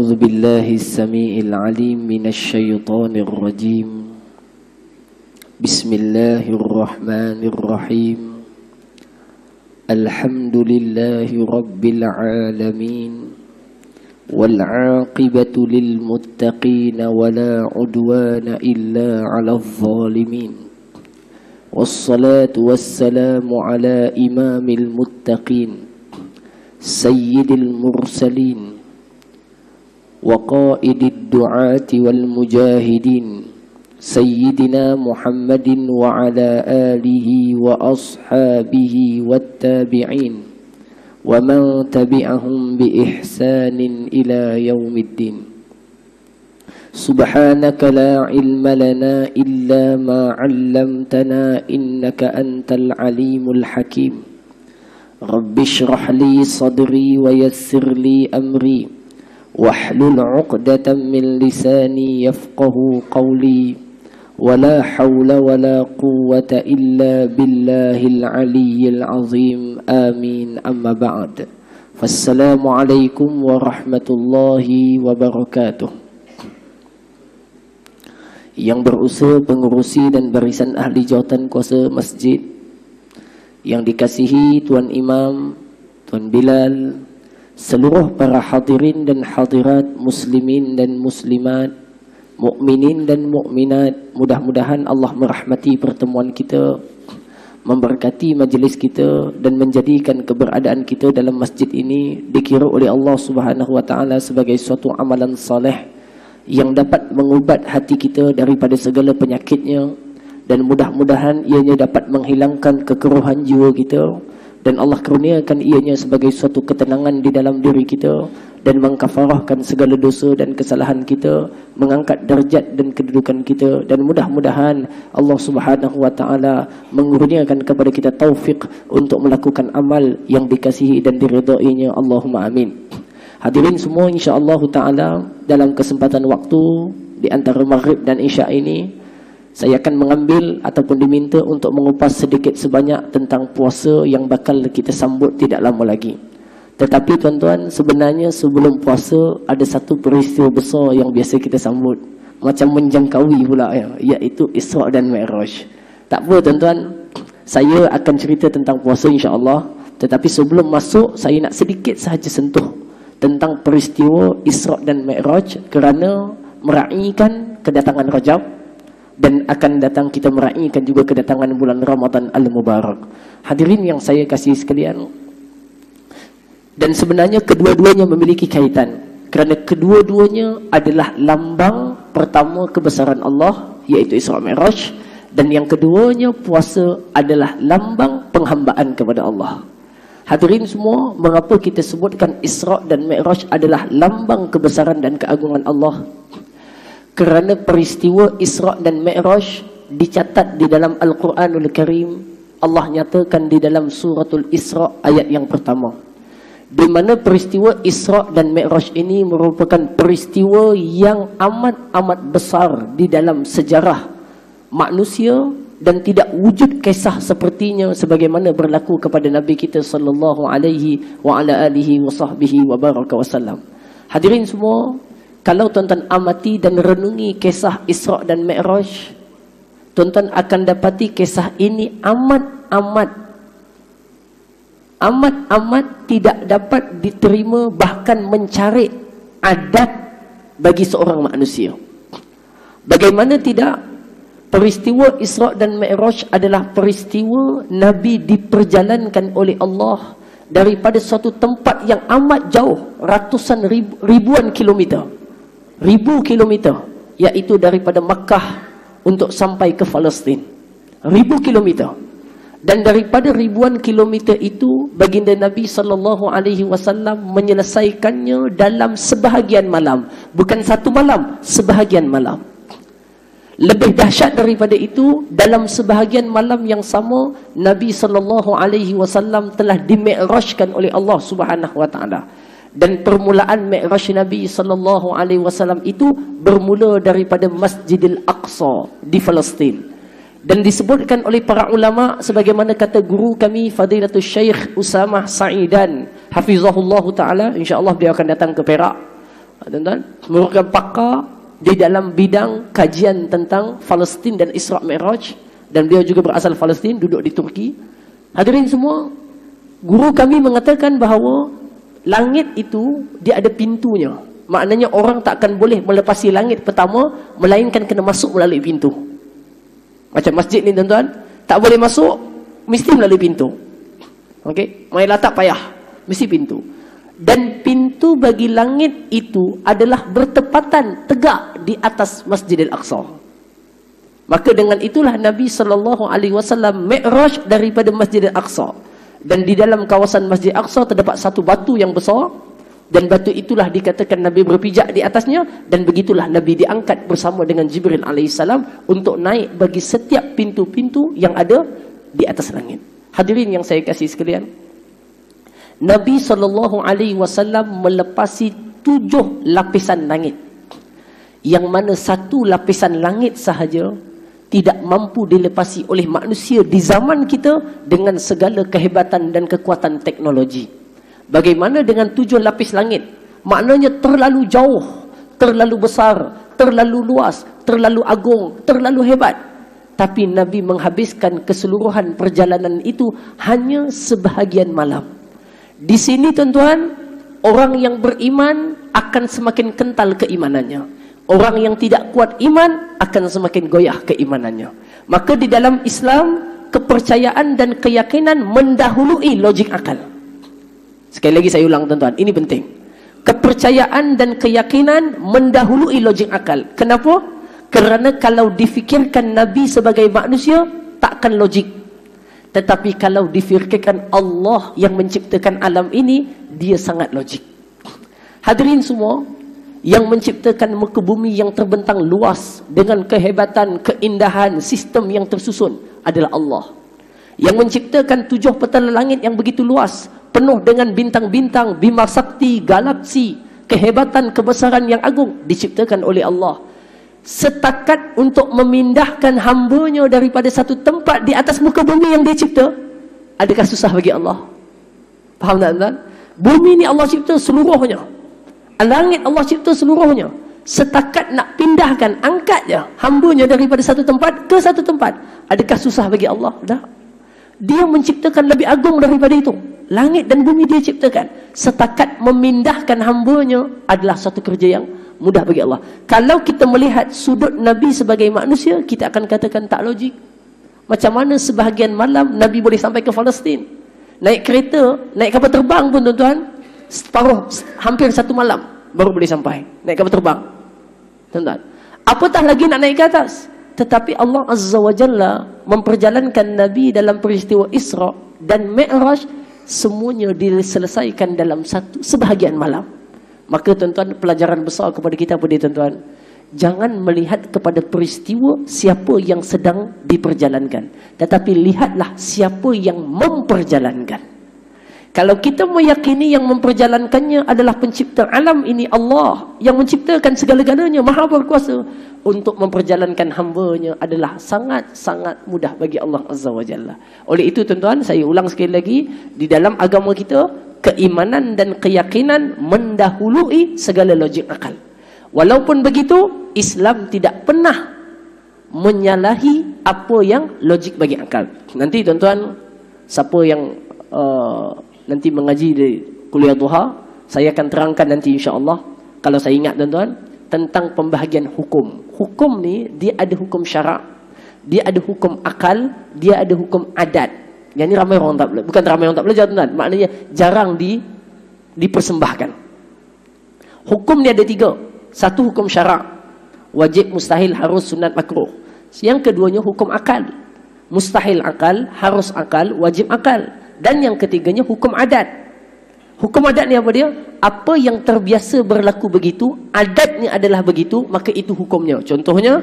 أعوذ بالله السميع العليم من الشيطان الرجيم. بسم الله الرحمن الرحيم. الحمد لله رب العالمين والعاقبة للمتقين ولا عدوان إلا على الظالمين. والصلاة والسلام على إمام المتقين سيد المرسلين وقائد الدعاة والمجاهدين سيدنا محمد وعلى آله وأصحابه والتابعين ومن تبعهم بإحسان إلى يوم الدين. سبحانك لا علم لنا إلا ما علمتنا إنك أنت العليم الحكيم. رب اشرح لي صدري ويسر لي أمري. واحلل عقدة من لساني يفقه قولي ولا حول ولا قوة إلا بالله العلي العظيم آمين أما بعد فالسلام عليكم ورحمة الله وبركاته yang berusaha pengurusi dan barisan ahli jawatan kuasa masjid yang dikasihi Tuan Imam, Tuan Bilal, seluruh para hadirin dan hadirat muslimin dan muslimat, mukminin dan mukminat, mudah-mudahan Allah merahmati pertemuan kita, memberkati majlis kita dan menjadikan keberadaan kita dalam masjid ini dikira oleh Allah Subhanahu wa taala sebagai suatu amalan soleh yang dapat mengubat hati kita daripada segala penyakitnya dan mudah-mudahan ianya dapat menghilangkan kekeruhan jiwa kita dan Allah kurniakan ianya sebagai suatu ketenangan di dalam diri kita dan mengkafarahkan segala dosa dan kesalahan kita mengangkat darjat dan kedudukan kita dan mudah-mudahan Allah Subhanahu wa taala mengurniakan kepada kita taufik untuk melakukan amal yang dikasihi dan diridainya Allahumma amin. Hadirin semua insya-Allah taala dalam kesempatan waktu di antara maghrib dan isya ini saya akan mengambil ataupun diminta untuk mengupas sedikit sebanyak tentang puasa yang bakal kita sambut tidak lama lagi. Tetapi tuan-tuan, sebenarnya sebelum puasa ada satu peristiwa besar yang biasa kita sambut. Macam menjangkaui pula ya, iaitu Isra' dan Mi'raj. Tak apa tuan-tuan, saya akan cerita tentang puasa insya-Allah, tetapi sebelum masuk saya nak sedikit sahaja sentuh tentang peristiwa Isra' dan Mi'raj kerana meraihkan kedatangan Rajab dan akan datang kita meraihkan juga kedatangan bulan Ramadan Al-Mubarak. Hadirin yang saya kasih sekalian. Dan sebenarnya kedua-duanya memiliki kaitan. Kerana kedua-duanya adalah lambang pertama kebesaran Allah, iaitu Isra Mi'raj. Dan yang keduanya puasa adalah lambang penghambaan kepada Allah. Hadirin semua, mengapa kita sebutkan Isra dan Mi'raj adalah lambang kebesaran dan keagungan Allah? Kerana peristiwa Isra dan Mi'raj dicatat di dalam Al-Quranul Karim, Allah nyatakan di dalam suratul Isra ayat yang pertama. Di mana peristiwa Isra dan Mi'raj ini merupakan peristiwa yang amat-amat besar di dalam sejarah manusia dan tidak wujud kisah sepertinya sebagaimana berlaku kepada Nabi kita sallallahu alaihi wa ala alihi wa sahbihi wa baraka wasallam. Hadirin semua, kalau tuan-tuan amati dan renungi kisah Isra dan Mi'raj, tuan-tuan akan dapati kisah ini amat-amat amat-amat tidak dapat diterima bahkan mencari adat bagi seorang manusia. Bagaimana tidak peristiwa Isra dan Mi'raj adalah peristiwa Nabi diperjalankan oleh Allah daripada suatu tempat yang amat jauh, ratusan ribu, ribuan kilometer. Ribu kilometer, iaitu daripada Makkah untuk sampai ke Palestin. Ribu kilometer. Dan daripada ribuan kilometer itu baginda Nabi sallallahu alaihi wasallam menyelesaikannya dalam sebahagian malam, bukan satu malam, sebahagian malam. Lebih dahsyat daripada itu, dalam sebahagian malam yang sama Nabi sallallahu alaihi wasallam telah dimi'rajkan oleh Allah Subhanahu wa taala. Dan permulaan Mi'raj Nabi sallallahu alaihi wasallam itu bermula daripada Masjidil Aqsa di Palestin. Dan disebutkan oleh para ulama sebagaimana kata guru kami Fadilatul Syekh Usamah Sa'idan hafizahullah taala. Insyaallah dia akan datang ke Perak. Tuan-tuan, merupakan pakar di dalam bidang kajian tentang Palestin dan Isra' Mi'raj. Dan beliau juga berasal Palestin, duduk di Turki. Hadirin semua, guru kami mengatakan bahawa langit itu dia ada pintunya. Maknanya orang tak akan boleh melepasi langit pertama melainkan kena masuk melalui pintu. Macam masjid ni tuan-tuan, tak boleh masuk mesti melalui pintu. Okey, mainlah tak payah, mesti pintu dan pintu bagi langit itu adalah bertepatan tegak di atas Masjidil Aqsa. Maka dengan itulah Nabi sallallahu alaihi wasallam mi'raj daripada Masjidil Aqsa. Dan di dalam kawasan Masjid Aqsa terdapat satu batu yang besar dan batu itulah dikatakan Nabi berpijak di atasnya dan begitulah Nabi diangkat bersama dengan Jibril alaihissalam untuk naik bagi setiap pintu-pintu yang ada di atas langit. Hadirin yang saya kasih sekalian, Nabi sallallahu alaihi wasallam melepasi tujuh lapisan langit. Yang mana satu lapisan langit sahaja tidak mampu dilepasi oleh manusia di zaman kita dengan segala kehebatan dan kekuatan teknologi. Bagaimana dengan tujuh lapis langit? Maknanya terlalu jauh, terlalu besar, terlalu luas, terlalu agung, terlalu hebat. Tapi Nabi menghabiskan keseluruhan perjalanan itu hanya sebahagian malam. Di sini tuan-tuan, orang yang beriman akan semakin kental keimanannya. Orang yang tidak kuat iman akan semakin goyah keimanannya. Maka di dalam Islam, kepercayaan dan keyakinan mendahului logik akal. Sekali lagi saya ulang tuan-tuan, ini penting. Kepercayaan dan keyakinan mendahului logik akal. Kenapa? Kerana kalau difikirkan Nabi sebagai manusia, takkan logik tetapi kalau difikirkan Allah yang menciptakan alam ini, dia sangat logik. Hadirin semua, yang menciptakan muka bumi yang terbentang luas dengan kehebatan, keindahan, sistem yang tersusun adalah Allah. Yang menciptakan tujuh petala langit yang begitu luas, penuh dengan bintang-bintang, bima sakti, galaksi, kehebatan, kebesaran yang agung diciptakan oleh Allah. Setakat untuk memindahkan hambanya daripada satu tempat di atas muka bumi yang dia cipta adakah susah bagi Allah? Faham tak tuan bumi ni Allah cipta seluruhnya langit Allah cipta seluruhnya setakat nak pindahkan angkat je hambanya daripada satu tempat ke satu tempat adakah susah bagi Allah tak dia menciptakan lebih agung daripada itu langit dan bumi dia ciptakan setakat memindahkan hambanya adalah satu kerja yang mudah bagi Allah. Kalau kita melihat sudut Nabi sebagai manusia, kita akan katakan tak logik. Macam mana sebahagian malam Nabi boleh sampai ke Palestin? Naik kereta, naik kapal terbang pun tuan-tuan, separuh, hampir satu malam baru boleh sampai. Naik kapal terbang. Tuan-tuan. Apatah lagi nak naik ke atas? Tetapi Allah Azza wa Jalla memperjalankan Nabi dalam peristiwa Isra dan Mi'raj semuanya diselesaikan dalam satu sebahagian malam. Maka tuan-tuan pelajaran besar kepada kita apa dia tuan-tuan? Jangan melihat kepada peristiwa siapa yang sedang diperjalankan. Tetapi lihatlah siapa yang memperjalankan. Kalau kita meyakini yang memperjalankannya adalah pencipta alam ini Allah. Yang menciptakan segala-galanya, maha berkuasa. Untuk memperjalankan hambanya adalah sangat-sangat mudah bagi Allah Azza wa Jalla. Oleh itu tuan-tuan, saya ulang sekali lagi. Di dalam agama kita, keimanan dan keyakinan mendahului segala logik akal. Walaupun begitu, Islam tidak pernah menyalahi apa yang logik bagi akal. Nanti tuan-tuan, siapa yang uh, nanti mengaji di kuliah duha, saya akan terangkan nanti insya-Allah kalau saya ingat tuan-tuan tentang pembahagian hukum. Hukum ni dia ada hukum syarak, dia ada hukum akal, dia ada hukum adat. Yang ini ramai orang tak belajar. Bukan ramai orang tak belajar tuan. Maknanya jarang di dipersembahkan. Hukum ni ada tiga. Satu hukum syarak. Wajib, mustahil, harus, sunat, makruh. Yang keduanya hukum akal. Mustahil akal, harus akal, wajib akal. Dan yang ketiganya hukum adat. Hukum adat ni apa dia? Apa yang terbiasa berlaku begitu, adatnya adalah begitu, maka itu hukumnya. Contohnya,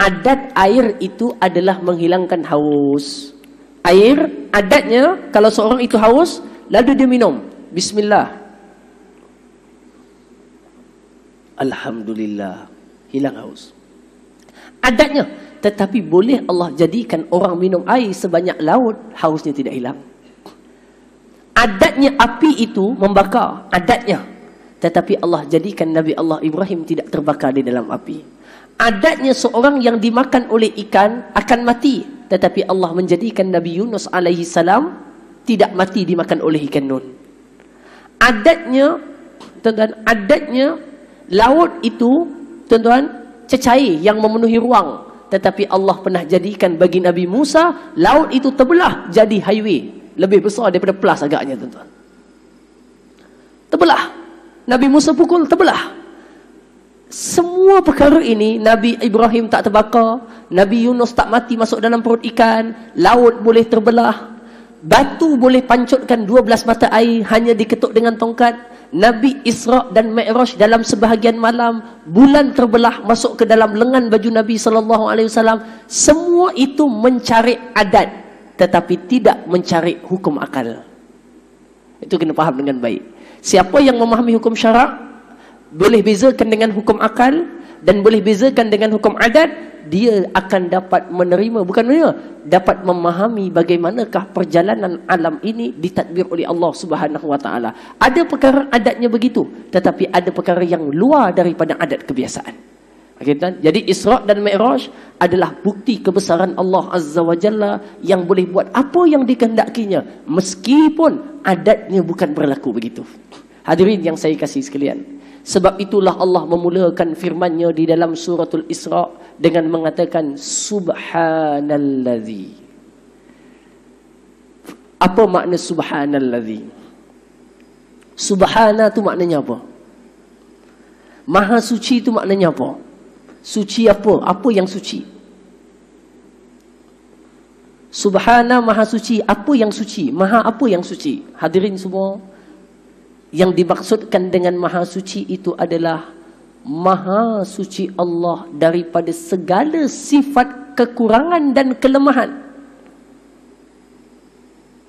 adat air itu adalah menghilangkan haus. Air adatnya kalau seorang itu haus lalu dia minum. Bismillah. Alhamdulillah. Hilang haus. Adatnya. Tetapi boleh Allah jadikan orang minum air sebanyak laut hausnya tidak hilang adatnya api itu membakar adatnya tetapi Allah jadikan Nabi Allah Ibrahim tidak terbakar di dalam api. Adatnya seorang yang dimakan oleh ikan akan mati, tetapi Allah menjadikan Nabi Yunus alaihi salam tidak mati dimakan oleh ikan nun. Adatnya tuan-tuan, adatnya laut itu tuan-tuan cecair yang memenuhi ruang, tetapi Allah pernah jadikan bagi Nabi Musa laut itu terbelah jadi highway lebih besar daripada plus agaknya tuan-tuan. Terbelah. Nabi Musa pukul terbelah. Semua perkara ini Nabi Ibrahim tak terbakar, Nabi Yunus tak mati masuk dalam perut ikan, laut boleh terbelah, batu boleh pancutkan 12 mata air hanya diketuk dengan tongkat, Nabi Isra dan Mi'raj dalam sebahagian malam, bulan terbelah masuk ke dalam lengan baju Nabi sallallahu alaihi wasallam. Semua itu mencari adat tetapi tidak mencari hukum akal. Itu kena faham dengan baik. Siapa yang memahami hukum syarak boleh bezakan dengan hukum akal dan boleh bezakan dengan hukum adat, dia akan dapat menerima bukan dia dapat memahami bagaimanakah perjalanan alam ini ditadbir oleh Allah Subhanahu wa taala. Ada perkara adatnya begitu, tetapi ada perkara yang luar daripada adat kebiasaan. Jadi Isra' dan Mi'raj adalah bukti kebesaran Allah Azza wa Jalla yang boleh buat apa yang dikehendakinya meskipun adatnya bukan berlaku begitu. Hadirin yang saya kasih sekalian. Sebab itulah Allah memulakan firman-Nya di dalam suratul Isra dengan mengatakan subhanallazi. Apa makna subhanallazi? Subhana tu maknanya apa? Maha suci tu maknanya apa? Suci apa? Apa yang suci? Subhana maha suci. Apa yang suci? Maha apa yang suci? Hadirin semua, yang dimaksudkan dengan maha suci itu adalah maha suci Allah daripada segala sifat kekurangan dan kelemahan.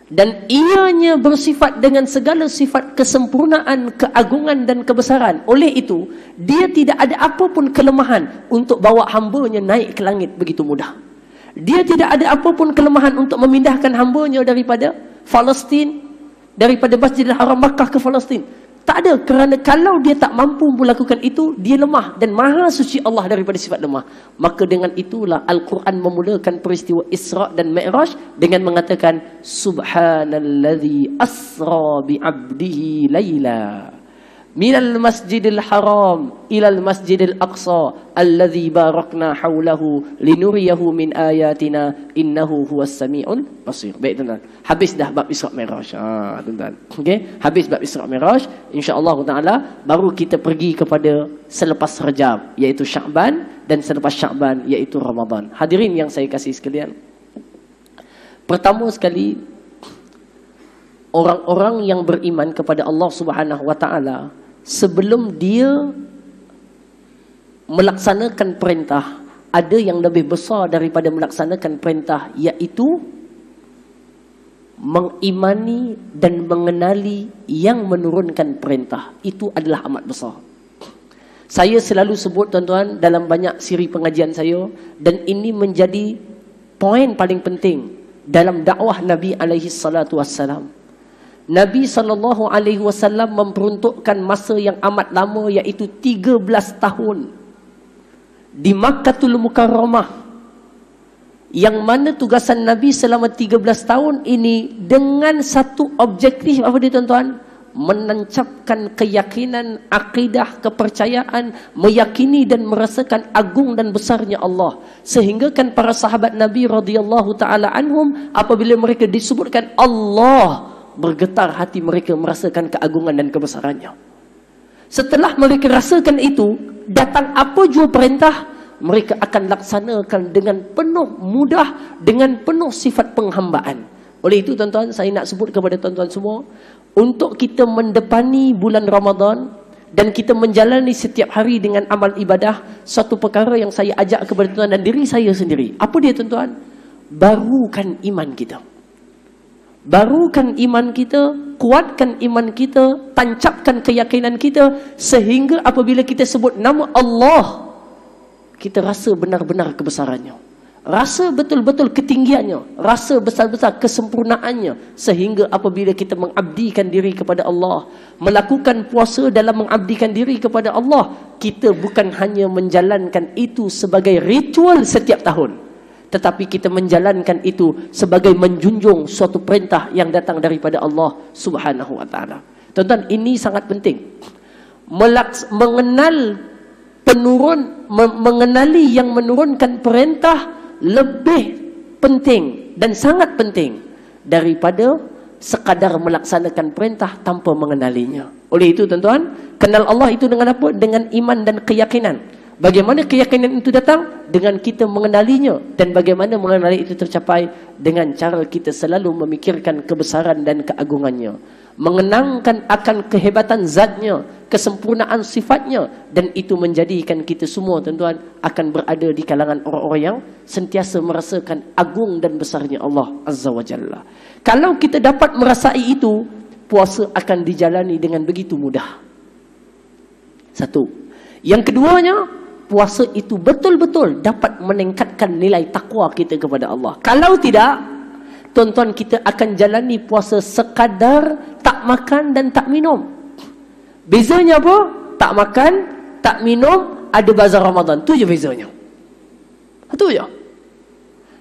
Dan ianya bersifat dengan segala sifat kesempurnaan, keagungan dan kebesaran. Oleh itu, dia tidak ada apa pun kelemahan untuk bawa hambanya naik ke langit begitu mudah. Dia tidak ada apa pun kelemahan untuk memindahkan hambanya daripada Palestin daripada Masjidil Haram Makkah ke Palestin. Tak ada. Kerana kalau dia tak mampu melakukan itu, dia lemah. Dan maha suci Allah daripada sifat lemah. Maka dengan itulah Al-Quran memulakan peristiwa Isra' dan Mi'raj dengan mengatakan Subhanalladzi asra bi'abdihi layla minal masjidil haram ilal masjidil aqsa alladhi barakna hawlahu linuriyahu min ayatina innahu huwas sami'ul basir. Baik tuan-tuan. Habis dah bab Isra Mi'raj. Ha tuan-tuan. Okey? Habis bab Isra Mi'raj insyaallah taala baru kita pergi kepada selepas Rajab iaitu Syaban dan selepas Syaban iaitu Ramadan. Hadirin yang saya kasih sekalian pertama sekali orang-orang yang beriman kepada Allah Subhanahu wa taala sebelum dia melaksanakan perintah ada yang lebih besar daripada melaksanakan perintah iaitu mengimani dan mengenali yang menurunkan perintah. Itu adalah amat besar. Saya selalu sebut tuan-tuan dalam banyak siri pengajian saya dan ini menjadi poin paling penting dalam dakwah Nabi alaihi salatu wassalam Nabi wasallam memperuntukkan masa yang amat lama iaitu 13 tahun di Makkahul Mukarramah yang mana tugasan Nabi selama 13 tahun ini dengan satu objektif. Apa dia tuan-tuan? Menancapkan keyakinan akidah kepercayaan meyakini dan merasakan agung dan besarnya Allah. Sehingga kan para sahabat Nabi radhiyallahu taala anhum apabila mereka disebutkan Allah bergetar hati mereka merasakan keagungan dan kebesarannya. Setelah mereka rasakan itu, datang apa jua perintah, mereka akan laksanakan dengan penuh mudah, dengan penuh sifat penghambaan. Oleh itu tuan-tuan, saya nak sebut kepada tuan-tuan semua, untuk kita mendepani bulan Ramadan, dan kita menjalani setiap hari dengan amal ibadah, satu perkara yang saya ajak kepada tuan-tuan dan diri saya sendiri. Apa dia tuan-tuan? Barukan iman kita barukan iman kita, kuatkan iman kita, tancapkan keyakinan kita sehingga apabila kita sebut nama Allah, kita rasa benar-benar kebesarannya. Rasa betul-betul ketinggiannya. Rasa besar-besar kesempurnaannya. Sehingga apabila kita mengabdikan diri kepada Allah. Melakukan puasa dalam mengabdikan diri kepada Allah. Kita bukan hanya menjalankan itu sebagai ritual setiap tahun. Tetapi kita menjalankan itu sebagai menjunjung suatu perintah yang datang daripada Allah subhanahu wa ta'ala. Tuan-tuan, ini sangat penting. Melaks mengenal penurun, mengenali yang menurunkan perintah lebih penting dan sangat penting daripada sekadar melaksanakan perintah tanpa mengenalinya. Oleh itu tuan-tuan, kenal Allah itu dengan apa? Dengan iman dan keyakinan. Bagaimana keyakinan itu datang? Dengan kita mengenalinya. Dan bagaimana mengenali itu tercapai? Dengan cara kita selalu memikirkan kebesaran dan keagungannya mengenangkan akan kehebatan zatnya, kesempurnaan sifatnya dan itu menjadikan kita semua tuan-tuan akan berada di kalangan orang-orang yang sentiasa merasakan agung dan besarnya Allah Azza wa Jalla. Kalau kita dapat merasai itu, puasa akan dijalani dengan begitu mudah. Satu. Yang keduanya, puasa itu betul-betul dapat meningkatkan nilai takwa kita kepada Allah. Kalau tidak, tuan-tuan kita akan jalani puasa sekadar tak makan dan tak minum. Bezanya apa? Tak makan, tak minum, ada bazar Ramadan. Itu je bezanya. Itu je.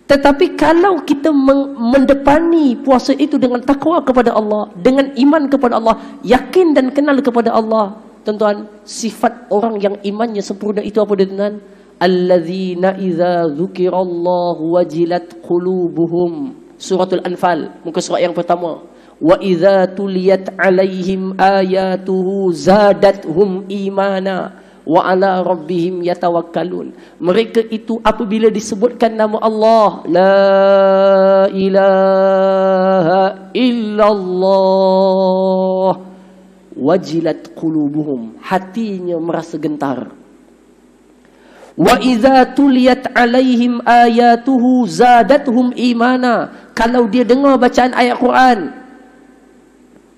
Tetapi kalau kita mendepani puasa itu dengan takwa kepada Allah, dengan iman kepada Allah, yakin dan kenal kepada Allah, tuan-tuan, sifat orang yang imannya sempurna itu apa tuan-tuan? Alladzina idza dzukirallahu wajilat qulubuhum. Suratul anfal muka surat yang pertama. Wa idza tuliyat alaihim ayatuhu zadathum imana wa ala rabbihim yatawakkalun. Mereka itu apabila disebutkan nama Allah la ilaha illallah wajilat qulubuhum hatinya merasa gentar. Wa idza tuliyat alaihim ayatuhu zadathum imana kalau dia dengar bacaan ayat Quran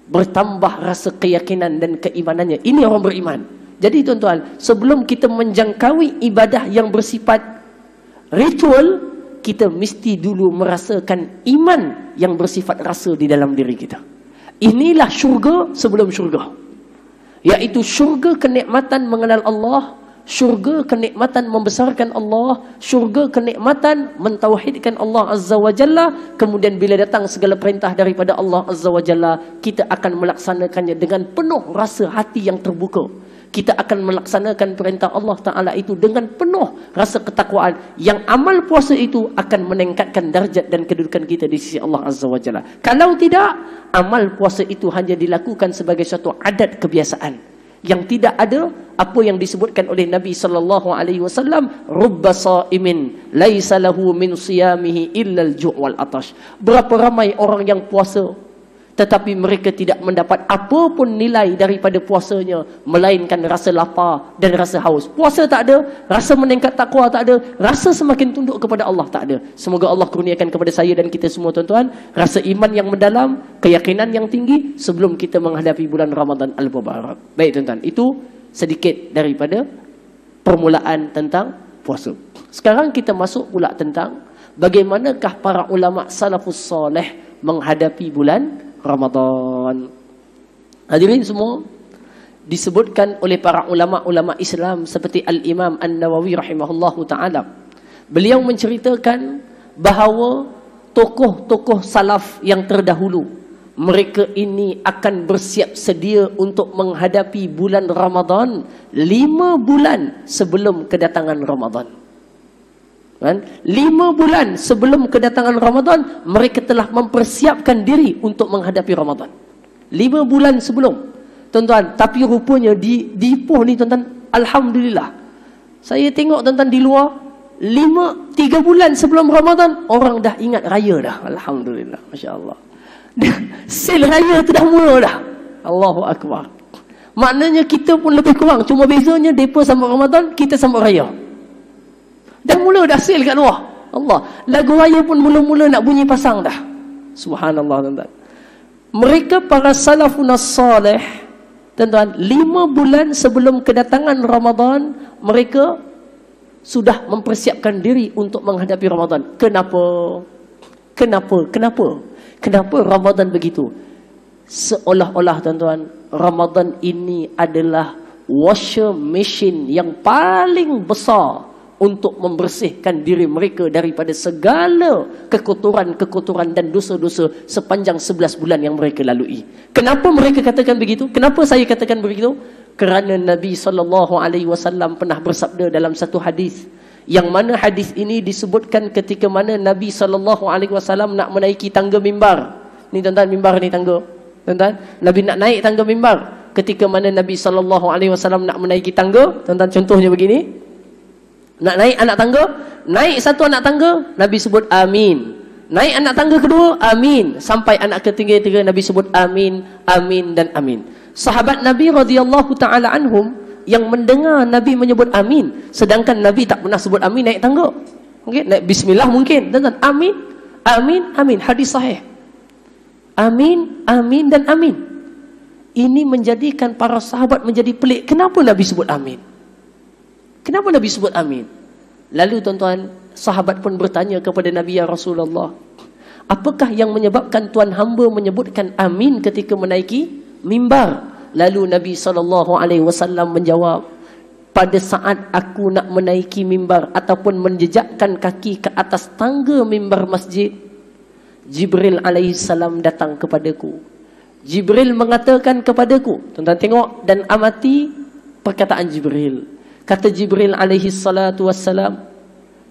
bertambah rasa keyakinan dan keimanannya. Ini orang beriman. Jadi tuan-tuan sebelum kita menjangkaui ibadah yang bersifat ritual kita mesti dulu merasakan iman yang bersifat rasa di dalam diri kita inilah syurga sebelum syurga iaitu syurga kenikmatan mengenal Allah syurga kenikmatan membesarkan Allah, syurga kenikmatan mentauhidkan Allah Azza wa Jalla, kemudian bila datang segala perintah daripada Allah Azza wa Jalla, kita akan melaksanakannya dengan penuh rasa hati yang terbuka. Kita akan melaksanakan perintah Allah Ta'ala itu dengan penuh rasa ketakwaan. Yang amal puasa itu akan meningkatkan darjat dan kedudukan kita di sisi Allah Azza wa Jalla. Kalau tidak, amal puasa itu hanya dilakukan sebagai suatu adat kebiasaan yang tidak ada apa yang disebutkan oleh Nabi sallallahu alaihi wasallam rubba saimin laisa lahu min siyamihi illa al-ju' wal atash berapa ramai orang yang puasa tetapi mereka tidak mendapat apa pun nilai daripada puasanya melainkan rasa lapar dan rasa haus. Puasa tak ada rasa meningkat takwa tak ada rasa semakin tunduk kepada Allah tak ada. Semoga Allah kurniakan kepada saya dan kita semua tuan-tuan rasa iman yang mendalam keyakinan yang tinggi sebelum kita menghadapi bulan Ramadan al-Mubarak. Baik tuan-tuan itu sedikit daripada permulaan tentang puasa. Sekarang kita masuk pula tentang bagaimanakah para ulama salafus soleh menghadapi bulan Ramadan. Hadirin semua, disebutkan oleh para ulama-ulama Islam seperti Al-Imam An-Nawawi rahimahullahu taala. Beliau menceritakan bahawa tokoh-tokoh salaf yang terdahulu mereka ini akan bersiap sedia untuk menghadapi bulan Ramadan lima bulan sebelum kedatangan Ramadan. Kan? Lima bulan sebelum kedatangan Ramadan, mereka telah mempersiapkan diri untuk menghadapi Ramadan. Lima bulan sebelum. Tuan-tuan, tapi rupanya di di Ipoh ni tuan-tuan, Alhamdulillah. Saya tengok tuan-tuan di luar, lima, tiga bulan sebelum Ramadan, orang dah ingat raya dah. Alhamdulillah, Masya Allah. Sel raya tu dah mula dah. Allahu Akbar. Maknanya kita pun lebih kurang. Cuma bezanya, mereka sambut Ramadan, kita sambut raya. Dah mula dah sale kat luar. Allah. Lagu raya pun mula-mula nak bunyi pasang dah. Subhanallah tuan-tuan. Mereka para salafun salih tuan-tuan, lima bulan sebelum kedatangan Ramadan, mereka sudah mempersiapkan diri untuk menghadapi Ramadan. Kenapa? Kenapa? Kenapa? Kenapa Ramadan begitu? Seolah-olah tuan-tuan, Ramadan ini adalah washer machine yang paling besar untuk membersihkan diri mereka daripada segala kekotoran-kekotoran dan dosa-dosa sepanjang 11 bulan yang mereka lalui. Kenapa mereka katakan begitu? Kenapa saya katakan begitu? Kerana Nabi SAW pernah bersabda dalam satu hadis yang mana hadis ini disebutkan ketika mana Nabi SAW nak menaiki tangga mimbar. Ni tuan-tuan mimbar ni tangga. Tuan-tuan, Nabi nak naik tangga mimbar. Ketika mana Nabi SAW nak menaiki tangga, tuan-tuan contohnya begini. Nak naik anak tangga, naik satu anak tangga, Nabi sebut amin. Naik anak tangga kedua, amin. Sampai anak ketiga-tiga Nabi sebut amin, amin dan amin. Sahabat Nabi radhiyallahu taala anhum yang mendengar Nabi menyebut amin, sedangkan Nabi tak pernah sebut amin naik tangga. Okey, naik bismillah mungkin. Dan amin, amin, amin. Hadis sahih. Amin, amin dan amin. Ini menjadikan para sahabat menjadi pelik. Kenapa Nabi sebut amin? Kenapa Nabi sebut amin? Lalu tuan-tuan, sahabat pun bertanya kepada Nabi ya Rasulullah, apakah yang menyebabkan tuan hamba menyebutkan amin ketika menaiki mimbar? Lalu Nabi SAW menjawab, pada saat aku nak menaiki mimbar ataupun menjejakkan kaki ke atas tangga mimbar masjid, Jibril alaihissalam datang kepadaku. Jibril mengatakan kepadaku, tuan-tuan tengok dan amati perkataan Jibril. Kata Jibril alaihi salatu wassalam.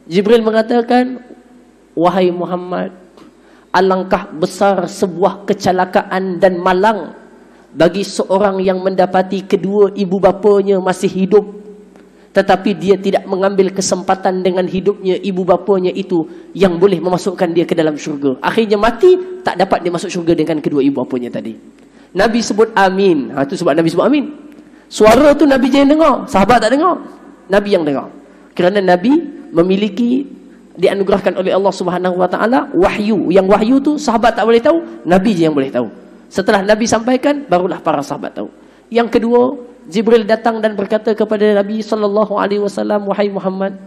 Jibril mengatakan, Wahai Muhammad, alangkah besar sebuah kecelakaan dan malang bagi seorang yang mendapati kedua ibu bapanya masih hidup. Tetapi dia tidak mengambil kesempatan dengan hidupnya ibu bapanya itu yang boleh memasukkan dia ke dalam syurga. Akhirnya mati, tak dapat dia masuk syurga dengan kedua ibu bapanya tadi. Nabi sebut amin. Ha, itu sebab Nabi sebut amin. Suara tu Nabi je yang dengar, sahabat tak dengar. Nabi yang dengar. Kerana Nabi memiliki dianugerahkan oleh Allah Subhanahu wa taala wahyu. Yang wahyu tu sahabat tak boleh tahu, Nabi je yang boleh tahu. Setelah Nabi sampaikan, barulah para sahabat tahu. Yang kedua, Jibril datang dan berkata kepada Nabi sallallahu alaihi wasallam, "Wahai Muhammad,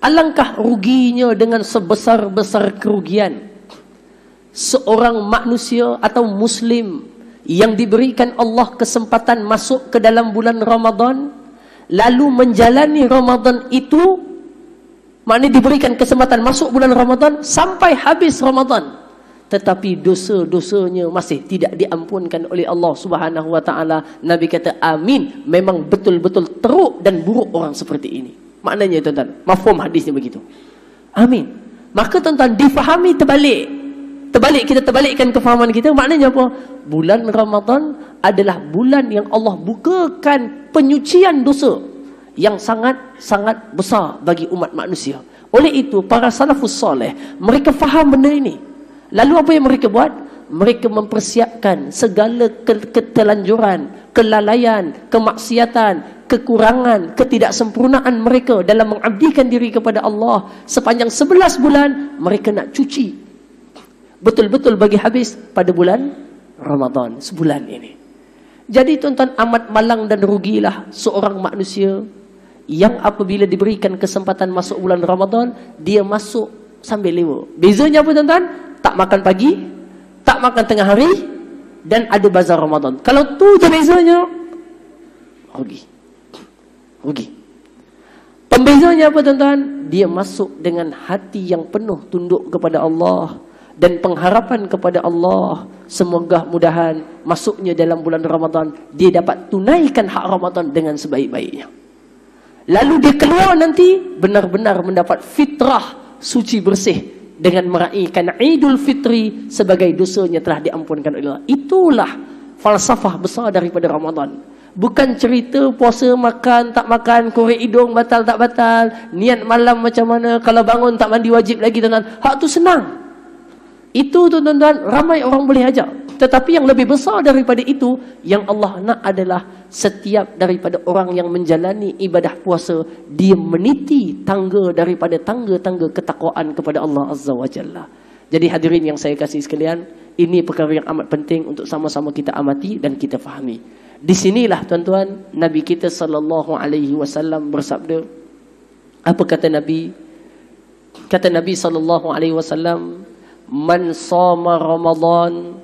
alangkah ruginya dengan sebesar-besar kerugian seorang manusia atau muslim yang diberikan Allah kesempatan masuk ke dalam bulan Ramadan lalu menjalani Ramadan itu maknanya diberikan kesempatan masuk bulan Ramadan sampai habis Ramadan. Tetapi dosa-dosanya masih tidak diampunkan oleh Allah Subhanahu wa taala. Nabi kata amin. Memang betul-betul teruk dan buruk orang seperti ini. Maknanya tuan-tuan mafhum hadisnya begitu. Amin. Maka tuan-tuan difahami terbalik terbalik kita terbalikkan kefahaman kita maknanya apa? Bulan Ramadan adalah bulan yang Allah bukakan penyucian dosa yang sangat-sangat besar bagi umat manusia. Oleh itu para salafus soleh mereka faham benda ini. Lalu apa yang mereka buat? Mereka mempersiapkan segala ketelanjuran kelalaian kemaksiatan kekurangan ketidaksempurnaan mereka dalam mengabdikan diri kepada Allah. Sepanjang 11 bulan mereka nak cuci betul-betul bagi habis pada bulan Ramadan sebulan ini. Jadi tuan-tuan amat malang dan rugilah seorang manusia yang apabila diberikan kesempatan masuk bulan Ramadan dia masuk sambil lewa. Bezanya apa tuan-tuan? Tak makan pagi, tak makan tengah hari dan ada bazar Ramadan. Kalau tu je bezanya rugi. Rugi. Pembezanya apa tuan-tuan? Dia masuk dengan hati yang penuh tunduk kepada Allah dan pengharapan kepada Allah semoga mudahan masuknya dalam bulan Ramadan dia dapat tunaikan hak Ramadan dengan sebaik-baiknya. Lalu dia keluar nanti benar-benar mendapat fitrah suci bersih dengan meraihkan Idul Fitri sebagai dosanya telah diampunkan oleh Allah. Itulah falsafah besar daripada Ramadan. Bukan cerita puasa makan tak makan korek hidung batal tak batal niat malam macam mana kalau bangun tak mandi wajib lagi tuan-tuan hak tu senang itu tuan-tuan ramai orang boleh ajak. Tetapi yang lebih besar daripada itu yang Allah nak adalah setiap daripada orang yang menjalani ibadah puasa dia meniti tangga daripada tangga-tangga ketakwaan kepada Allah Azza wa Jalla. Jadi hadirin yang saya kasih sekalian, ini perkara yang amat penting untuk sama-sama kita amati dan kita fahami. Di sinilah tuan-tuan Nabi kita sallallahu alaihi wasallam bersabda Apa kata Nabi? Kata Nabi sallallahu alaihi wasallam, "Man shoma Ramadan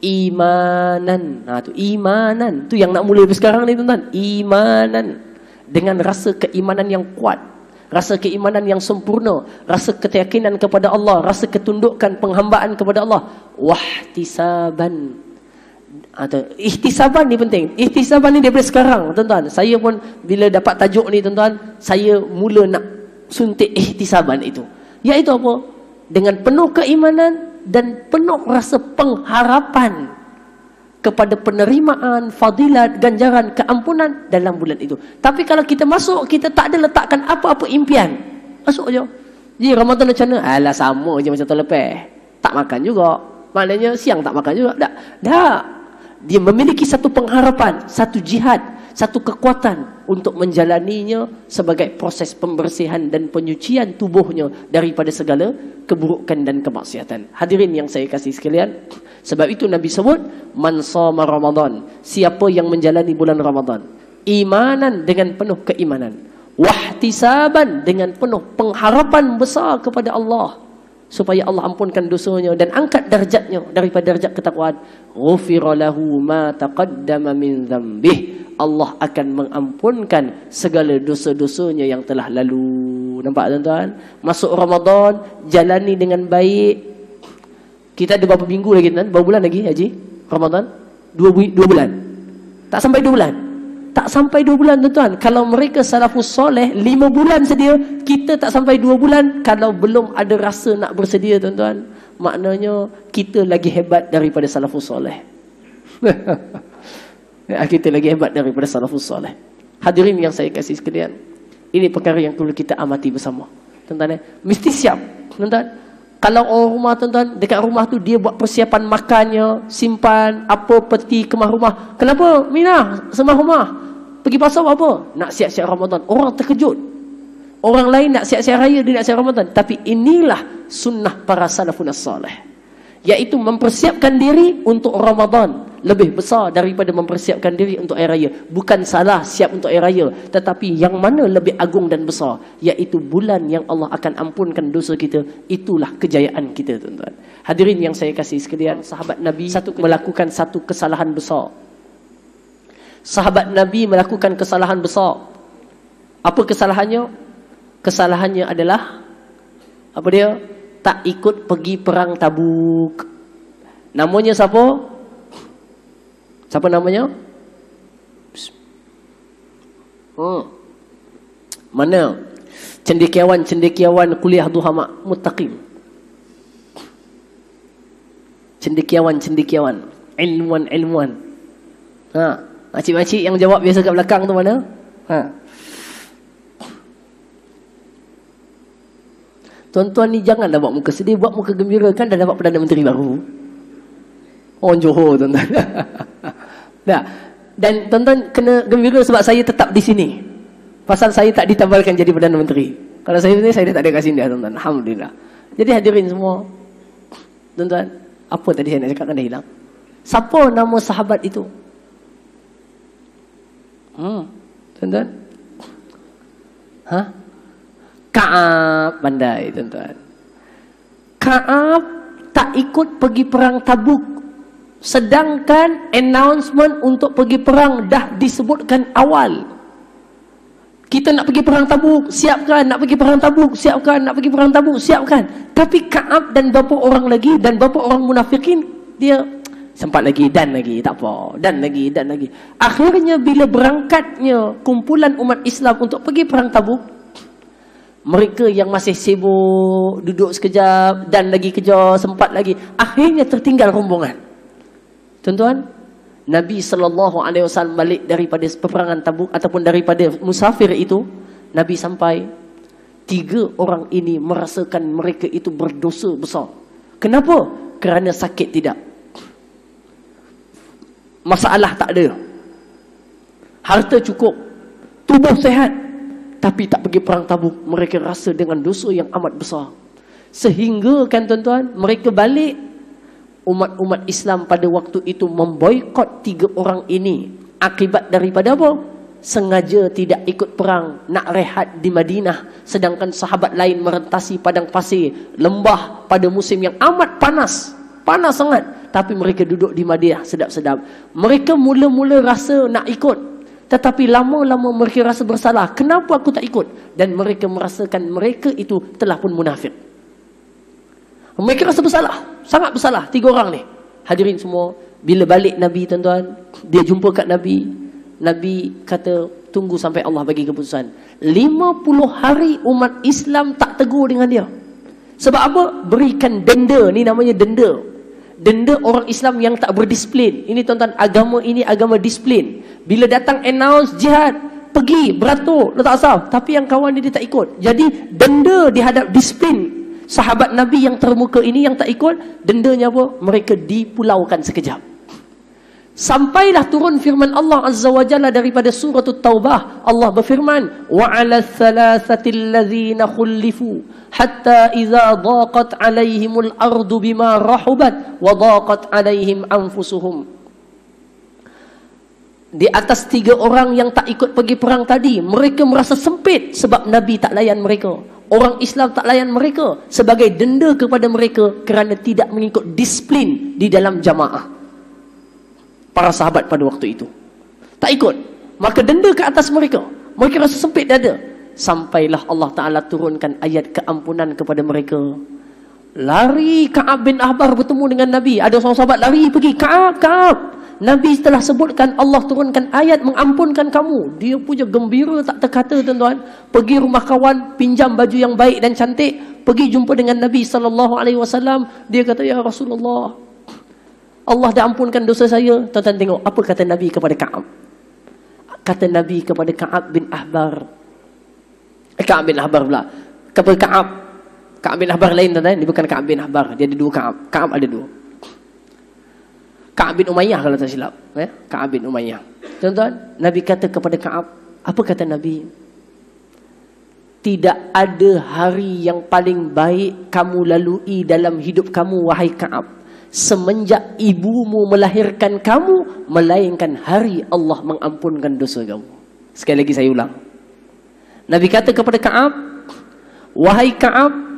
imanan." Ha tu imanan. Tu yang nak mula sekarang ni tuan-tuan. Imanan dengan rasa keimanan yang kuat, rasa keimanan yang sempurna, rasa keyakinan kepada Allah, rasa ketundukan penghambaan kepada Allah, wahtisaban atau ihtisaban ni penting. Ihtisaban ni daripada sekarang, tuan-tuan. Saya pun bila dapat tajuk ni, tuan-tuan, saya mula nak suntik ihtisaban itu. Iaitu apa? Dengan penuh keimanan dan penuh rasa pengharapan kepada penerimaan, fadilat, ganjaran, keampunan dalam bulan itu. Tapi kalau kita masuk, kita tak ada letakkan apa-apa impian. Masuk je. Jadi Ramadan macam mana? Alah sama je macam tahun lepas. Tak makan juga. Maknanya siang tak makan juga. Tak. Tak dia memiliki satu pengharapan, satu jihad, satu kekuatan untuk menjalaninya sebagai proses pembersihan dan penyucian tubuhnya daripada segala keburukan dan kemaksiatan. Hadirin yang saya kasih sekalian, sebab itu Nabi sebut man sama Ramadan, siapa yang menjalani bulan Ramadan, imanan dengan penuh keimanan, wahtisaban dengan penuh pengharapan besar kepada Allah supaya Allah ampunkan dosanya dan angkat darjatnya daripada darjat ketakwaan ghufira lahu ma taqaddama min dhanbih Allah akan mengampunkan segala dosa-dosanya yang telah lalu nampak tuan-tuan masuk Ramadan jalani dengan baik kita ada berapa minggu lagi tuan berapa bulan lagi haji Ramadan dua, dua bulan tak sampai dua bulan tak sampai dua bulan tuan-tuan. Kalau mereka salafus soleh, lima bulan sedia. Kita tak sampai dua bulan. Kalau belum ada rasa nak bersedia tuan-tuan. Maknanya kita lagi hebat daripada salafus soleh. kita lagi hebat daripada salafus soleh. Hadirin yang saya kasih sekalian. Ini perkara yang perlu kita amati bersama. Tuan-tuan eh? Mesti siap. Tuan-tuan. Kalau orang rumah tuan-tuan, dekat rumah tu dia buat persiapan makannya, simpan apa peti kemah rumah. Kenapa? Mina, semah rumah. Pergi pasar apa? Nak siap-siap Ramadan. Orang terkejut. Orang lain nak siap-siap raya, dia nak siap Ramadan. Tapi inilah sunnah para salafun salih. Iaitu mempersiapkan diri untuk Ramadan. Lebih besar daripada mempersiapkan diri untuk air raya. Bukan salah siap untuk air raya. Tetapi yang mana lebih agung dan besar. Iaitu bulan yang Allah akan ampunkan dosa kita. Itulah kejayaan kita tuan-tuan. Hadirin yang saya kasih sekalian. Sahabat Nabi satu melakukan satu kesalahan besar sahabat Nabi melakukan kesalahan besar. Apa kesalahannya? Kesalahannya adalah apa dia? Tak ikut pergi perang Tabuk. Namanya siapa? Siapa namanya? Hmm. Mana? Cendekiawan-cendekiawan kuliah duha muttaqim. Cendekiawan-cendekiawan, ilmuwan-ilmuwan. Ha, Makcik-makcik yang jawab biasa kat belakang tu mana? Ha. Tuan-tuan ni janganlah buat muka sedih, buat muka gembira kan dah dapat Perdana Menteri baru. Orang Johor tuan-tuan. Dah. Dan tuan-tuan kena gembira sebab saya tetap di sini. Pasal saya tak ditabalkan jadi Perdana Menteri. Kalau saya ni saya tak ada kat sini dah tuan-tuan. Alhamdulillah. Jadi hadirin semua. Tuan-tuan, apa tadi saya nak cakap kan dah hilang. Siapa nama sahabat itu? Hmm. Tuan-tuan. Ha? Kaab pandai, tuan-tuan. Kaab tak ikut pergi perang Tabuk. Sedangkan announcement untuk pergi perang dah disebutkan awal. Kita nak pergi perang Tabuk, siapkan nak pergi perang Tabuk, siapkan nak pergi perang Tabuk, siapkan. Tapi Kaab dan beberapa orang lagi dan beberapa orang munafikin dia sempat lagi dan lagi tak apa dan lagi dan lagi akhirnya bila berangkatnya kumpulan umat Islam untuk pergi perang Tabuk mereka yang masih sibuk duduk sekejap dan lagi kejar sempat lagi akhirnya tertinggal rombongan tuan-tuan Nabi sallallahu alaihi wasallam balik daripada peperangan Tabuk ataupun daripada musafir itu Nabi sampai tiga orang ini merasakan mereka itu berdosa besar kenapa kerana sakit tidak masalah tak ada. Harta cukup, tubuh sehat, tapi tak pergi perang tabuk. Mereka rasa dengan dosa yang amat besar. Sehingga kan tuan-tuan, mereka balik umat-umat Islam pada waktu itu memboikot tiga orang ini akibat daripada apa? sengaja tidak ikut perang, nak rehat di Madinah. Sedangkan sahabat lain merentasi padang pasir, lembah pada musim yang amat panas. Panas sangat. Tapi mereka duduk di Madinah sedap-sedap. Mereka mula-mula rasa nak ikut. Tetapi lama-lama mereka rasa bersalah. Kenapa aku tak ikut? Dan mereka merasakan mereka itu telah pun munafik. Mereka rasa bersalah. Sangat bersalah. Tiga orang ni. Hadirin semua. Bila balik Nabi tuan-tuan. Dia jumpa kat Nabi. Nabi kata tunggu sampai Allah bagi keputusan. 50 hari umat Islam tak tegur dengan dia. Sebab apa? Berikan denda. Ni namanya denda. Denda orang Islam yang tak berdisiplin. Ini tuan-tuan, agama ini agama disiplin. Bila datang announce jihad, pergi, beratur, letak asal. Tapi yang kawan dia, dia tak ikut. Jadi, denda dihadap disiplin. Sahabat Nabi yang termuka ini yang tak ikut, dendanya apa? Mereka dipulaukan sekejap. Sampailah turun firman Allah Azza wa Jalla daripada surah Taubah. Allah berfirman, "Wa 'ala thalathati alladhina hatta idza daqat 'alaihimul ardu bima rahubat wa daqat 'alaihim anfusuhum." Di atas tiga orang yang tak ikut pergi perang tadi, mereka merasa sempit sebab Nabi tak layan mereka. Orang Islam tak layan mereka sebagai denda kepada mereka kerana tidak mengikut disiplin di dalam jamaah para sahabat pada waktu itu. Tak ikut. Maka denda ke atas mereka. Mereka rasa sempit dada. Sampailah Allah Ta'ala turunkan ayat keampunan kepada mereka. Lari Ka'ab bin Ahbar bertemu dengan Nabi. Ada seorang sahabat lari pergi. Ka'ab, Ka'ab. Nabi setelah sebutkan Allah turunkan ayat mengampunkan kamu. Dia punya gembira tak terkata tuan-tuan. Pergi rumah kawan, pinjam baju yang baik dan cantik. Pergi jumpa dengan Nabi SAW. Dia kata, Ya Rasulullah, Allah dah ampunkan dosa saya. Tuan-tuan tengok apa kata Nabi kepada Ka'ab. Kata Nabi kepada Ka'ab bin Ahbar. Eh, Ka'ab bin Ahbar pula. Kepada Ka'ab. Ka'ab bin Ahbar lain tuan-tuan. Dia bukan Ka'ab bin Ahbar. Dia ada dua Ka'ab. Ka'ab ada dua. Ka'ab bin Umayyah kalau tak silap. Eh? Ka'ab bin Umayyah. Tuan-tuan, Nabi kata kepada Ka'ab. Apa kata Nabi? Tidak ada hari yang paling baik kamu lalui dalam hidup kamu, wahai Ka'ab semenjak ibumu melahirkan kamu melainkan hari Allah mengampunkan dosa kamu. Sekali lagi saya ulang. Nabi kata kepada Ka'ab, "Wahai Ka'ab,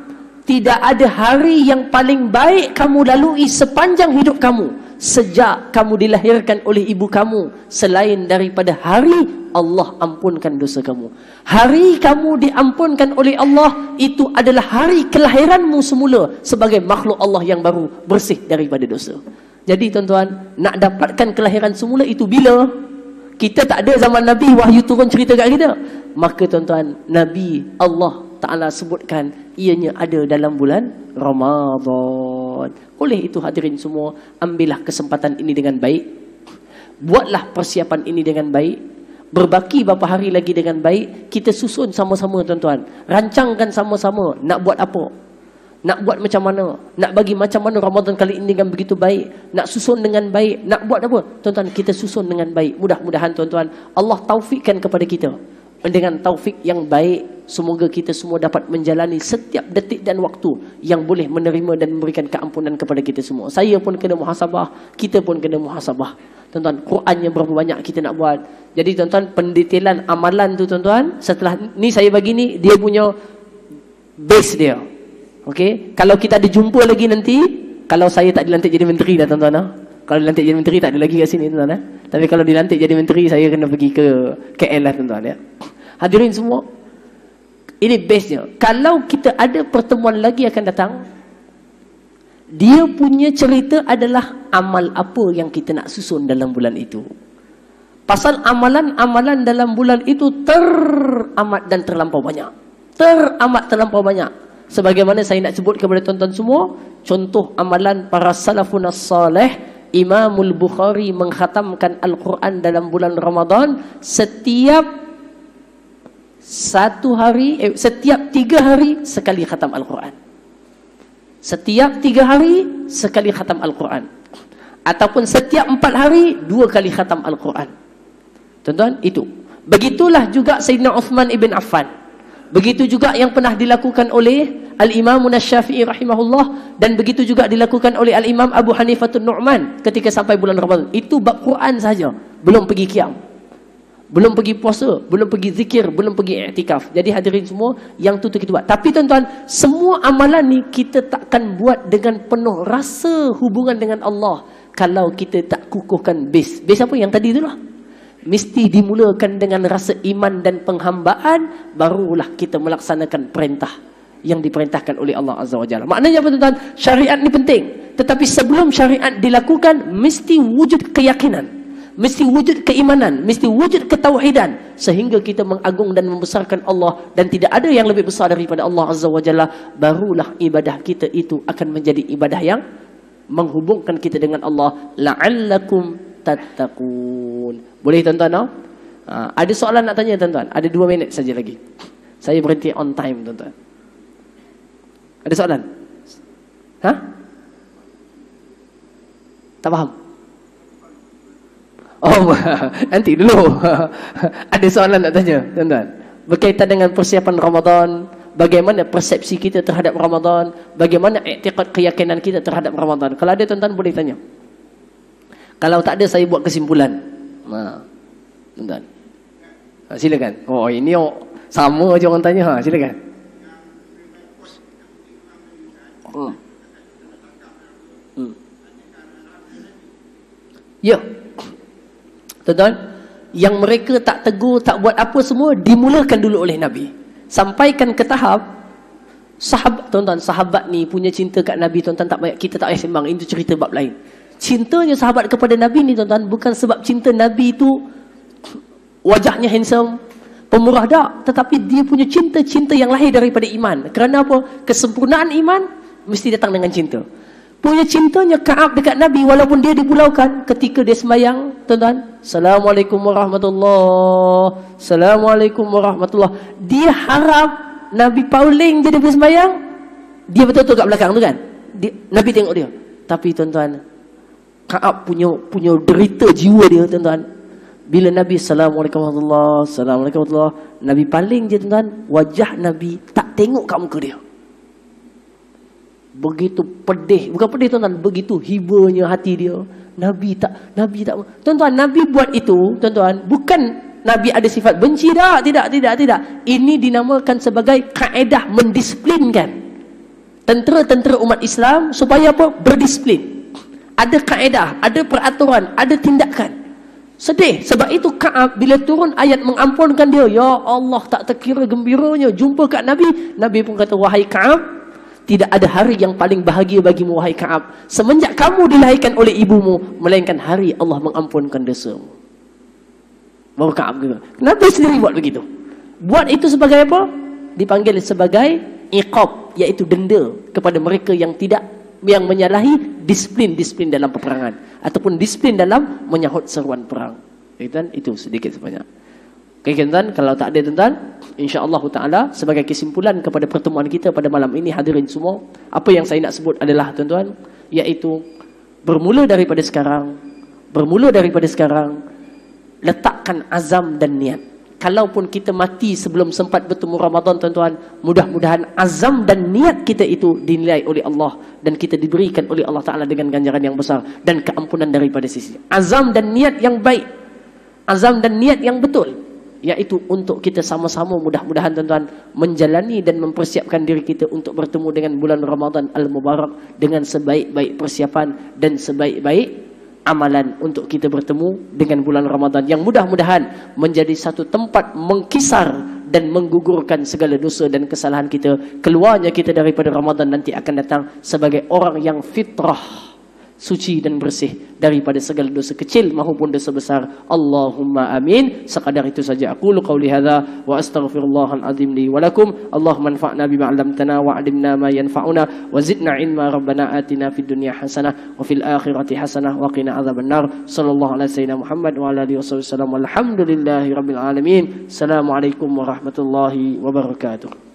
tidak ada hari yang paling baik kamu lalui sepanjang hidup kamu sejak kamu dilahirkan oleh ibu kamu selain daripada hari Allah ampunkan dosa kamu. Hari kamu diampunkan oleh Allah itu adalah hari kelahiranmu semula sebagai makhluk Allah yang baru bersih daripada dosa. Jadi tuan-tuan, nak dapatkan kelahiran semula itu bila kita tak ada zaman Nabi wahyu turun cerita kat kita. Maka tuan-tuan, Nabi Allah Ta'ala sebutkan ianya ada dalam bulan Ramadan. Oleh itu hadirin semua, ambillah kesempatan ini dengan baik. Buatlah persiapan ini dengan baik. Berbaki beberapa hari lagi dengan baik. Kita susun sama-sama tuan-tuan. Rancangkan sama-sama nak buat apa. Nak buat macam mana. Nak bagi macam mana Ramadan kali ini dengan begitu baik. Nak susun dengan baik. Nak buat apa. Tuan-tuan kita susun dengan baik. Mudah-mudahan tuan-tuan Allah taufikkan kepada kita dengan taufik yang baik semoga kita semua dapat menjalani setiap detik dan waktu yang boleh menerima dan memberikan keampunan kepada kita semua. Saya pun kena muhasabah kita pun kena muhasabah. Tuan-tuan Quran yang berapa banyak kita nak buat. Jadi tuan-tuan pendetailan amalan tu tuan-tuan setelah ni saya bagi ni dia punya base dia. Okey kalau kita ada jumpa lagi nanti kalau saya tak dilantik jadi menteri dah tuan-tuan ha? kalau dilantik jadi menteri tak ada lagi kat sini tuan-tuan ha? Tapi kalau dilantik jadi menteri, saya kena pergi ke KL lah tuan-tuan ya. Hadirin semua, ini base-nya. Kalau kita ada pertemuan lagi akan datang, dia punya cerita adalah amal apa yang kita nak susun dalam bulan itu. Pasal amalan-amalan dalam bulan itu teramat dan terlampau banyak. Teramat terlampau banyak. Sebagaimana saya nak sebut kepada tuan-tuan semua, contoh amalan para salafun as-salih Imamul Bukhari menghatamkan Al-Quran dalam bulan Ramadan setiap satu hari, eh, setiap tiga hari sekali khatam Al-Quran. Setiap tiga hari sekali khatam Al-Quran. Ataupun setiap empat hari dua kali khatam Al-Quran. Tuan-tuan, itu. Begitulah juga Sayyidina Uthman ibn Affan. Begitu juga yang pernah dilakukan oleh Al-Imam Nasyafi'i rahimahullah dan begitu juga dilakukan oleh Al-Imam Abu Hanifatul Nu'man ketika sampai bulan Ramadan. Itu bab Quran saja, belum pergi kiam. belum pergi puasa, belum pergi zikir, belum pergi iktikaf. Jadi hadirin semua, yang tu tu kita buat. Tapi tuan-tuan, semua amalan ni kita takkan buat dengan penuh rasa hubungan dengan Allah kalau kita tak kukuhkan base. Base apa yang tadi itulah. Mesti dimulakan dengan rasa iman dan penghambaan barulah kita melaksanakan perintah yang diperintahkan oleh Allah Azza wa Jalla. Maknanya apa tuan-tuan? Syariat ni penting. Tetapi sebelum syariat dilakukan mesti wujud keyakinan mesti wujud keimanan, mesti wujud ketauhidan sehingga kita mengagung dan membesarkan Allah dan tidak ada yang lebih besar daripada Allah Azza wa Jalla barulah ibadah kita itu akan menjadi ibadah yang menghubungkan kita dengan Allah la'allakum tattaqun. Boleh tuan-tuan no? Ha, ada soalan nak tanya tuan-tuan? Ada dua minit saja lagi. Saya berhenti on time tuan-tuan. Ada soalan? Ha? Tak faham? Oh, nanti dulu. Ada soalan nak tanya, tuan-tuan. Berkaitan dengan persiapan Ramadan, bagaimana persepsi kita terhadap Ramadan, bagaimana iktikad keyakinan kita terhadap Ramadan. Kalau ada tuan-tuan boleh tanya. Kalau tak ada saya buat kesimpulan. Ha. Tuan-tuan. Ha, silakan. Oh, ini oh, sama aja orang tanya. Ha, silakan. Hmm. Hmm. Ya. Tuan-tuan, yang mereka tak tegur, tak buat apa semua dimulakan dulu oleh Nabi. Sampaikan ke tahap sahabat tuan-tuan, sahabat ni punya cinta kat Nabi tuan-tuan tak banyak kita tak payah sembang, itu cerita bab lain. Cintanya sahabat kepada Nabi ni tuan-tuan bukan sebab cinta Nabi itu wajahnya handsome, pemurah tak, tetapi dia punya cinta-cinta yang lahir daripada iman. Kerana apa? Kesempurnaan iman mesti datang dengan cinta punya cintanya Kaab dekat Nabi walaupun dia dipulaukan ketika dia sembahyang tuan-tuan Assalamualaikum warahmatullahi Assalamualaikum warahmatullahi dia harap Nabi pauling je dia sembahyang dia betul-betul kat belakang tu kan dia, Nabi tengok dia tapi tuan-tuan Kaab punya punya derita jiwa dia tuan-tuan. Bila Nabi Assalamualaikum warahmatullahi Assalamualaikum warahmatullahi Nabi paling je tuan-tuan wajah Nabi tak tengok kat muka dia. Begitu pedih bukan pedih tuan-tuan begitu hibanya hati dia nabi tak nabi tak tuan-tuan nabi buat itu tuan-tuan bukan nabi ada sifat benci tak tidak tidak tidak. Ini dinamakan sebagai kaedah mendisiplinkan tentera-tentera umat Islam supaya apa? Berdisiplin ada kaedah ada peraturan ada tindakan sedih sebab itu Kaab bila turun ayat mengampunkan dia ya Allah tak terkira gembiranya jumpa kat nabi nabi pun kata wahai Kaab tidak ada hari yang paling bahagia bagi wahai Kaab semenjak kamu dilahirkan oleh ibumu melainkan hari Allah mengampunkan dosamu. Baru Kaab gitu. Kenapa sendiri buat begitu? Buat itu sebagai apa? Dipanggil sebagai iqab iaitu denda kepada mereka yang tidak yang menyalahi disiplin-disiplin dalam peperangan ataupun disiplin dalam menyahut seruan perang. Itu sedikit sebanyak. Okay, tuan kalau tak ada tuan insya-Allah taala sebagai kesimpulan kepada pertemuan kita pada malam ini hadirin semua, apa yang saya nak sebut adalah tuan-tuan, iaitu bermula daripada sekarang, bermula daripada sekarang letakkan azam dan niat. Kalaupun kita mati sebelum sempat bertemu Ramadan tuan-tuan, mudah-mudahan azam dan niat kita itu dinilai oleh Allah dan kita diberikan oleh Allah Taala dengan ganjaran yang besar dan keampunan daripada sisi. Azam dan niat yang baik. Azam dan niat yang betul yaitu untuk kita sama-sama mudah-mudahan tuan-tuan menjalani dan mempersiapkan diri kita untuk bertemu dengan bulan Ramadan Al-Mubarak dengan sebaik-baik persiapan dan sebaik-baik amalan untuk kita bertemu dengan bulan Ramadan yang mudah-mudahan menjadi satu tempat mengkisar dan menggugurkan segala dosa dan kesalahan kita. Keluarnya kita daripada Ramadan nanti akan datang sebagai orang yang fitrah suci dan bersih daripada segala dosa kecil maupun dosa besar. Allahumma amin. Sekadar itu saja aku lu qauli hadza wa astaghfirullahal azim li wa lakum. Allahumma anfa'na bima 'allamtana wa 'allimna ma yanfa'una wa zidna 'ilma rabbana atina fid dunya hasanah wa fil akhirati hasanah wa qina adzabannar. Sallallahu alaihi sayyidina Muhammad wa ala alihi wasallam. Alhamdulillahi rabbil alamin. Assalamualaikum warahmatullahi wabarakatuh.